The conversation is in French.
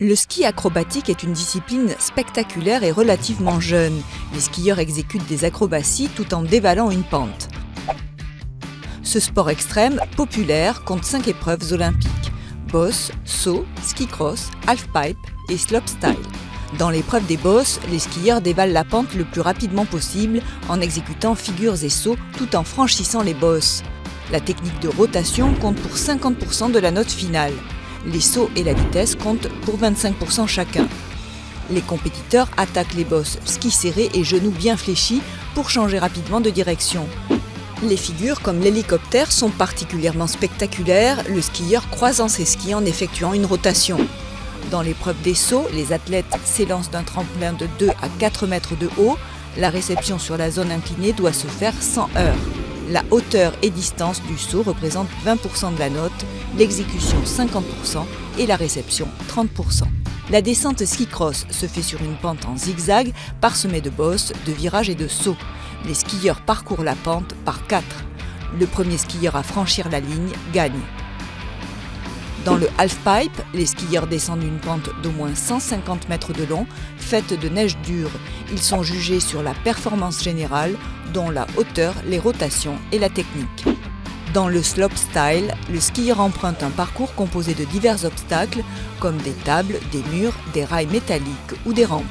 Le ski acrobatique est une discipline spectaculaire et relativement jeune. Les skieurs exécutent des acrobaties tout en dévalant une pente. Ce sport extrême, populaire, compte cinq épreuves olympiques. Boss, saut, ski cross, halfpipe et slopestyle. Dans l'épreuve des bosses, les skieurs dévalent la pente le plus rapidement possible en exécutant figures et sauts tout en franchissant les bosses. La technique de rotation compte pour 50% de la note finale. Les sauts et la vitesse comptent pour 25% chacun. Les compétiteurs attaquent les bosses ski serrés et genoux bien fléchis pour changer rapidement de direction. Les figures comme l'hélicoptère sont particulièrement spectaculaires, le skieur croisant ses skis en effectuant une rotation. Dans l'épreuve des sauts, les athlètes s'élancent d'un tremplin de 2 à 4 mètres de haut. La réception sur la zone inclinée doit se faire sans heurts. La hauteur et distance du saut représentent 20% de la note, l'exécution 50% et la réception 30%. La descente ski cross se fait sur une pente en zigzag, parsemée de bosses, de virages et de sauts. Les skieurs parcourent la pente par 4. Le premier skieur à franchir la ligne gagne. Dans le half-pipe, les skieurs descendent une pente d'au moins 150 mètres de long, faite de neige dure. Ils sont jugés sur la performance générale, dont la hauteur, les rotations et la technique. Dans le slopestyle, le skieur emprunte un parcours composé de divers obstacles, comme des tables, des murs, des rails métalliques ou des rampes.